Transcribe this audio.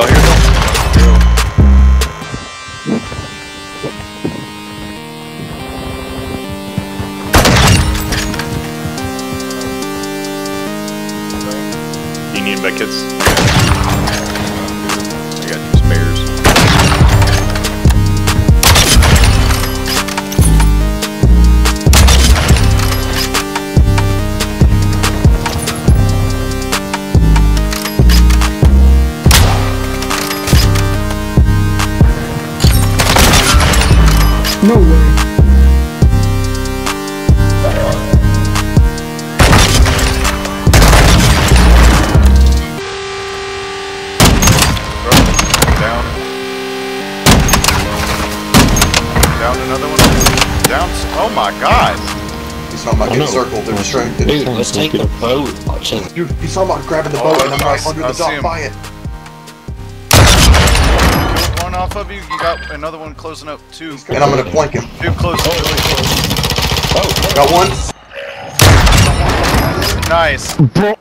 Y'all hear them? You need med No way. Down. Down another one. Down. Oh my god. He's talking about Oh, getting no. circled. They're distracted. Dude, let's take the boat. Just Dude, he's talking about grabbing the Oh, boat and I'm I right see- under I the dock him. by it. Killed one off of you. You got another one closing up. Two. And I'm gonna flank him. Two close. Oh, really close. oh, Got one. Nice. Bro,